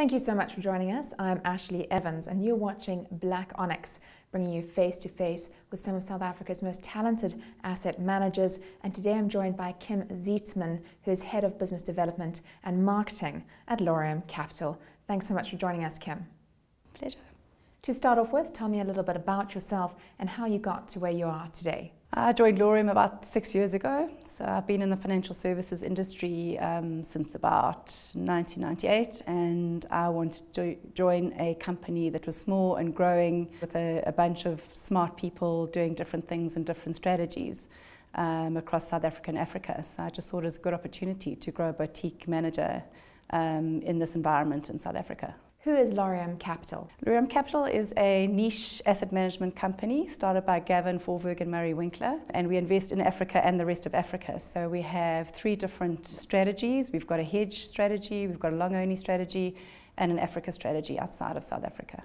Thank you so much for joining us. I'm Ashley Evans, and you're watching Black Onyx, bringing you face to face with some of South Africa's most talented asset managers. And today I'm joined by Kim Zietsman, who is Head of Business Development and Marketing at Laurium Capital. Thanks so much for joining us, Kim. Pleasure. To start off with, tell me a little bit about yourself and how you got to where you are today. I joined Laurium about six years ago. So I've been in the financial services industry um, since about 1998, and I wanted to join a company that was small and growing with a, a bunch of smart people doing different things and different strategies um, across South Africa and Africa. So I just saw it as a good opportunity to grow a boutique manager um, in this environment in South Africa. Who is Laurium Capital? Laurium Capital is a niche asset management company started by Gavin Vorwerg and Murray Winkler, and we invest in Africa and the rest of Africa. So we have three different strategies. We've got a hedge strategy, we've got a long only strategy, and an Africa strategy outside of South Africa.